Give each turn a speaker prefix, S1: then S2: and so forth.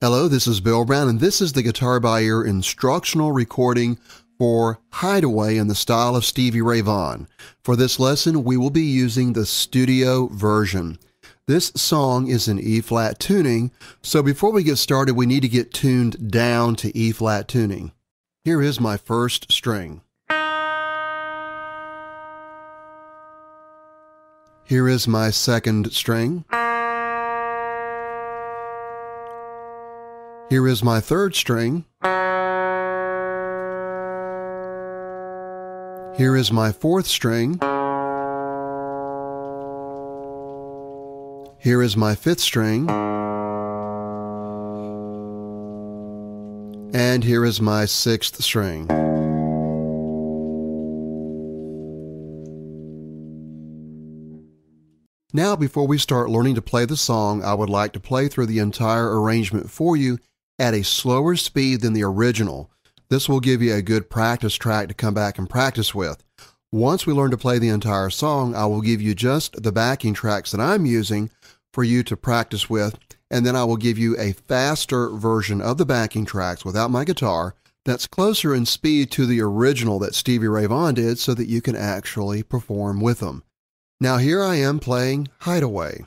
S1: Hello, this is Bill Brown, and this is the Guitar by Ear instructional recording for Hideaway in the style of Stevie Ray Vaughan. For this lesson, we will be using the studio version. This song is in E flat tuning, so before we get started, we need to get tuned down to E flat tuning. Here is my first string. Here is my second string. Here is my third string. Here is my fourth string. Here is my fifth string. And here is my sixth string. Now, before we start learning to play the song, I would like to play through the entire arrangement for you at a slower speed than the original. This will give you a good practice track to come back and practice with. Once we learn to play the entire song, I will give you just the backing tracks that I'm using for you to practice with, and then I will give you a faster version of the backing tracks without my guitar that's closer in speed to the original that Stevie Ray Vaughan did so that you can actually perform with them. Now here I am playing Hideaway.